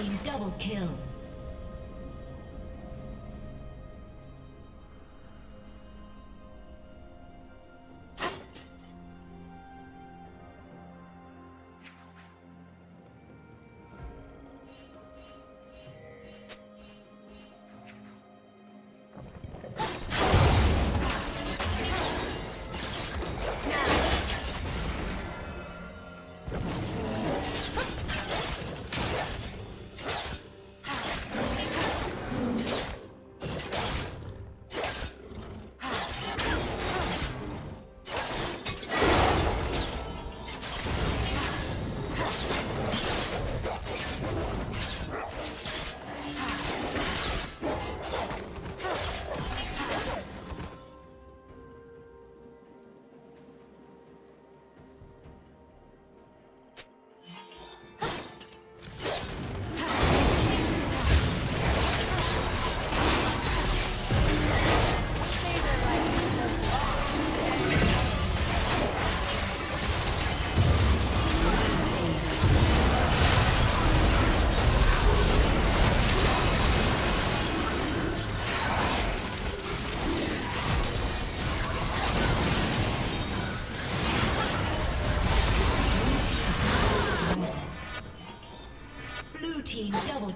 team double kill.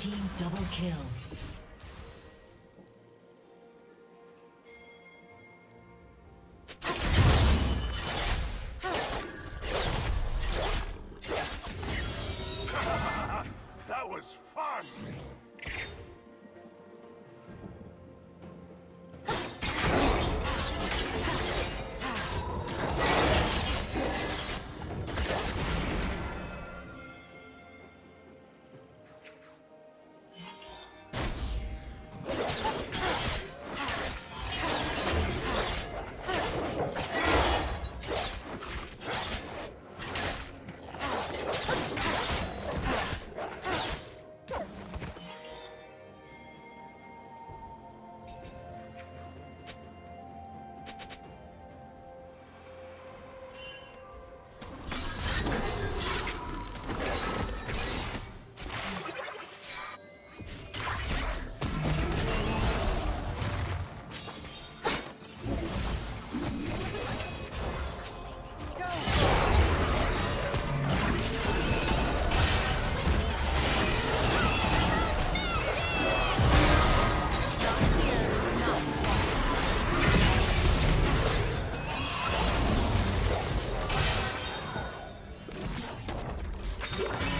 Team double kill. Yeah.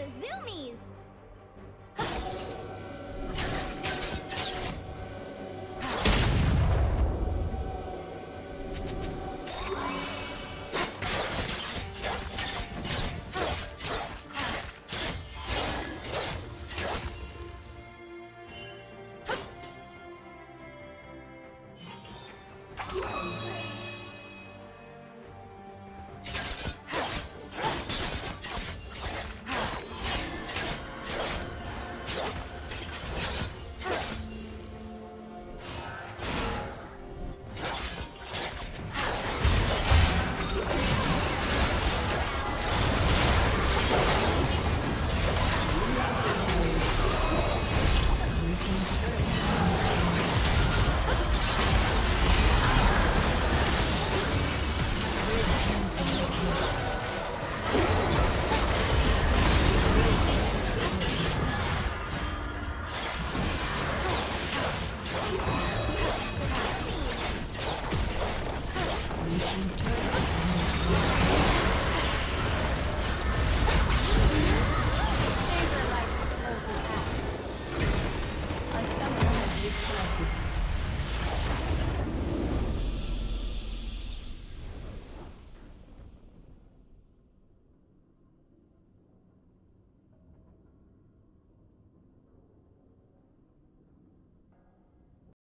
Yeah.